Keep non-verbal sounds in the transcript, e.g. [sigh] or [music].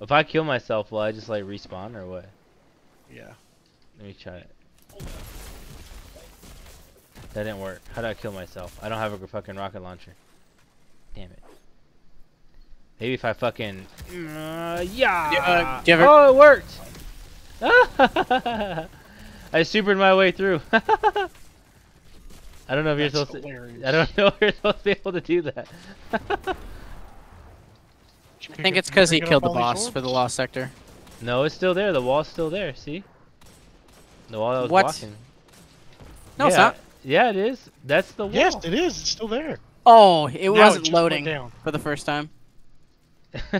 If I kill myself, will I just like respawn or what? Yeah. Let me try it. That didn't work. How do I kill myself? I don't have a fucking rocket launcher. Damn it. Maybe if I fucking. Uh, yeah. uh, do you ever- Oh, it worked. [laughs] I supered my way through. [laughs] I don't know if you're That's supposed to. I don't [laughs] know if you're supposed to be able to do that. I think it's because he killed the boss for the lost sector. no, it's still there. The wall's still there. See? The wall I was What? walking. No, it's Yeah, not. Yeah, it is. That's the wall. Yes, it is. It's still there. Oh, it Now wasn't just went loading down. for the first time. [laughs]